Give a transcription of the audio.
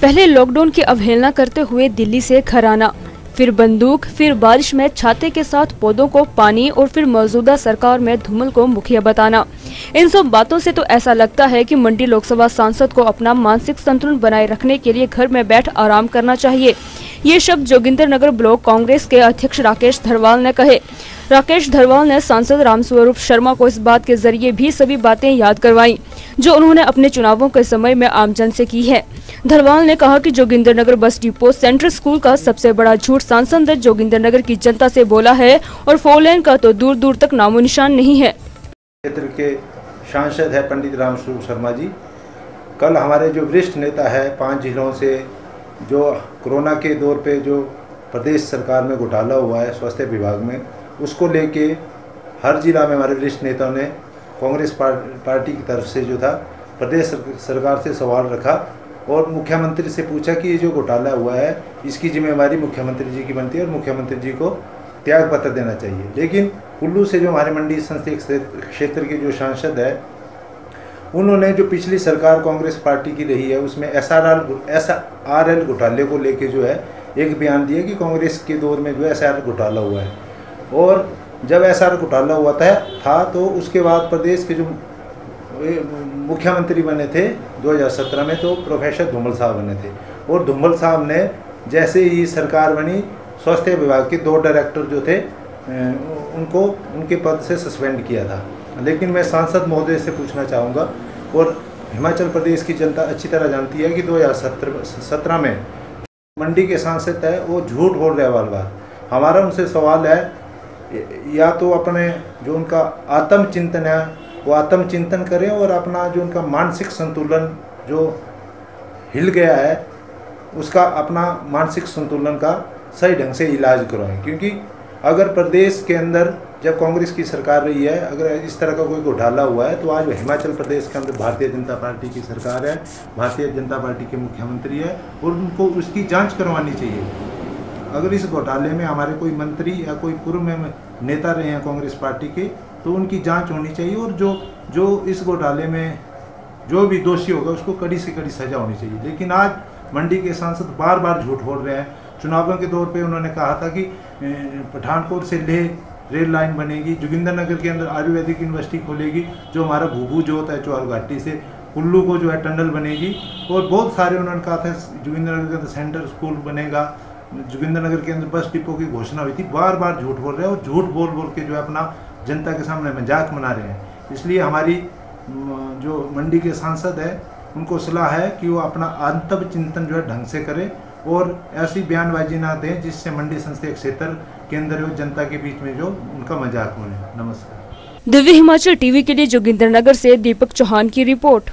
पहले लॉकडाउन की अवहेलना करते हुए दिल्ली से घर आना फिर बंदूक, फिर बारिश में छाते के साथ पौधों को पानी और फिर मौजूदा सरकार में धूमल को मुखिया बताना। इन सब बातों से तो ऐसा लगता है कि मंडी लोकसभा सांसद को अपना मानसिक संतुलन बनाए रखने के लिए घर में बैठ आराम करना चाहिए। ये शब्द जोगिंदर नगर ब्लॉक कांग्रेस के अध्यक्ष राकेश धरवाल ने कहे। राकेश धरवाल ने सांसद रामस्वरूप शर्मा को इस बात के ज़रिए भी सभी बातें याद करवाई, जो उन्होंने अपने चुनावों के समय में आमजन से की है। धरवाल ने कहा कि जोगिंदर नगर बस डिपो सेंट्रल स्कूल का सबसे बड़ा झूठ सांसद जोगिंदर नगर की जनता से बोला है और फोर लेन का तो दूर दूर तक नामो निशान नहीं है। क्षेत्र के सांसद है पंडित रामस्वरूप शर्मा जी। कल हमारे जो वरिष्ठ नेता है, पाँच जिलों से जो कोरोना के दौर पे जो प्रदेश सरकार में घोटाला हुआ है, स्वास्थ्य विभाग में, उसको लेके हर जिला में हमारे वरिष्ठ नेताओं ने कांग्रेस पार्टी की तरफ़ से जो था, प्रदेश सरकार से सवाल रखा। और मुख्यमंत्री से पूछा कि ये जो घोटाला हुआ है, इसकी जिम्मेवारी मुख्यमंत्री जी की बनती है और मुख्यमंत्री जी को त्याग पत्र देना चाहिए। लेकिन कुल्लू से जो हमारे मंडी संसदीय क्षेत्र के जो सांसद है, उन्होंने जो पिछली सरकार कांग्रेस पार्टी की रही है, उसमें S R R S R L घोटाले को लेके जो है, एक बयान दिया कि कांग्रेस के दौर में जो एस आर घोटाला हुआ है। और जब एस आर घोटाला हुआ था था तो उसके बाद प्रदेश के जो मुख्यमंत्री बने थे 2017 में तो प्रोफेसर धूमल साहब बने थे। और धूमल साहब ने जैसे ही सरकार बनी, स्वास्थ्य विभाग के दो डायरेक्टर जो थे उनको, उनके पद से सस्पेंड किया था। लेकिन मैं सांसद महोदय से पूछना चाहूँगा, और हिमाचल प्रदेश की जनता अच्छी तरह जानती है कि दो हज़ार सत्रह में मंडी के सांसद है, वो झूठ बोल रहे बार बार। हमारा उनसे सवाल है, या तो अपने जो उनका आत्म चिंतन है वो आत्म चिंतन करें और अपना जो उनका मानसिक संतुलन जो हिल गया है, उसका अपना मानसिक संतुलन का सही ढंग से इलाज करवाएँ। क्योंकि अगर प्रदेश के अंदर जब कांग्रेस की सरकार रही है, अगर इस तरह का कोई घोटाला हुआ है तो आज हिमाचल प्रदेश के अंदर भारतीय जनता पार्टी की सरकार है, भारतीय जनता पार्टी के मुख्यमंत्री है, और उनको उसकी जाँच करवानी चाहिए। अगर इस घोटाले में हमारे कोई मंत्री या कोई पूर्व में नेता रहे हैं कांग्रेस पार्टी के तो उनकी जाँच होनी चाहिए और जो जो इस घोटाले में जो भी दोषी होगा उसको कड़ी से कड़ी सजा होनी चाहिए। लेकिन आज मंडी के सांसद बार बार झूठ बोल रहे हैं। चुनावों के दौर पे उन्होंने कहा था कि पठानकोट से लेह रेल लाइन बनेगी जोगिंदर नगर के अंदर आयुर्वेदिक यूनिवर्सिटी खोलेगी, जो हमारा भूभू जोत है चौहल घाटी से कुल्लू को जो है टनल बनेगी। और बहुत सारे उन्होंने कहा था जोगिंदर नगर के अंदर सेंटर स्कूल बनेगा जोगिंदर नगर के अंदर बस डिपो की घोषणा हुई थी। बार बार झूठ बोल रहे हैं और झूठ बोल बोल के जो है अपना जनता के सामने मज़ाक मना रहे हैं। इसलिए हमारी जो मंडी के सांसद है, उनको सलाह है कि वो अपना आंतव चिंतन जो है ढंग से करें और ऐसी बयानबाजी ना दें जिससे मंडी संसदीय क्षेत्र के अंदर जनता के बीच में जो उनका मज़ाक बने नमस्कार। दिव्य हिमाचल टीवी के लिए जोगिंदर नगर से दीपक चौहान की रिपोर्ट।